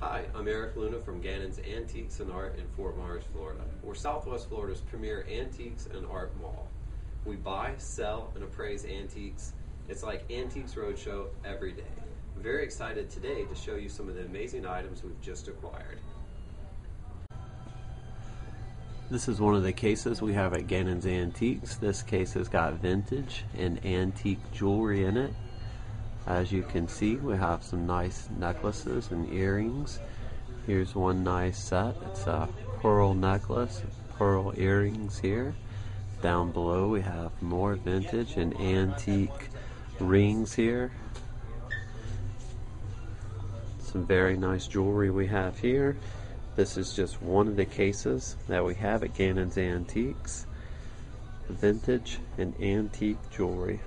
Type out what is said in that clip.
Hi, I'm Eric Luna from Gannon's Antiques and Art in Fort Myers, Florida. We're Southwest Florida's premier antiques and art mall. We buy, sell, and appraise antiques. It's like Antiques Roadshow every day. I'm very excited today to show you some of the amazing items we've just acquired. This is one of the cases we have at Gannon's Antiques. This case has got vintage and antique jewelry in it. As you can see, we have some nice necklaces and earrings. Here's one nice set. It's a pearl necklace, pearl earrings here. Down below we have more vintage and antique rings here. Some very nice jewelry we have here. This is just one of the cases that we have at Gannon's Antiques. Vintage and antique jewelry.